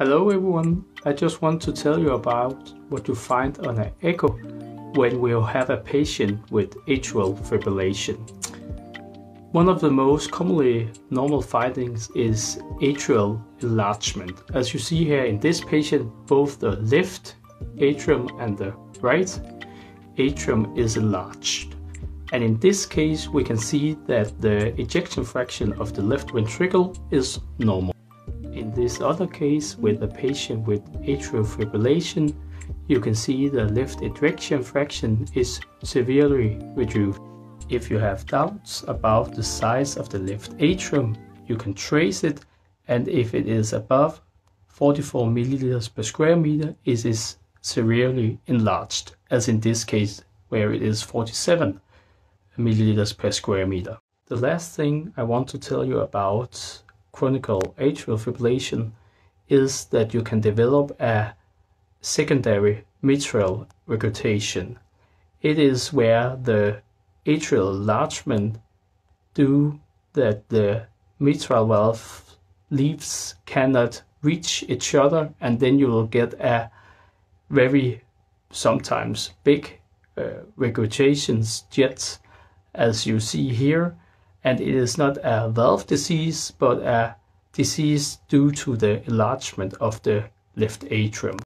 Hello everyone, I just want to tell you about what you find on an echo when we'll have a patient with atrial fibrillation. One of the most commonly normal findings is atrial enlargement. As you see here in this patient, both the left atrium and the right atrium is enlarged. And in this case, we can see that the ejection fraction of the left ventricle is normal. In this other case, with a patient with atrial fibrillation, you can see the left ejection fraction is severely reduced. If you have doubts about the size of the left atrium, you can trace it, and if it is above 44 milliliters per square meter, it is severely enlarged, as in this case, where it is 47 milliliters per square meter. The last thing I want to tell you about chronic atrial fibrillation is that you can develop a secondary mitral regurgitation. It is where the atrial enlargement do that the mitral valve leaves cannot reach each other and then you will get a very sometimes big uh, regurgitations jets as you see here and it is not a valve disease but a disease due to the enlargement of the left atrium.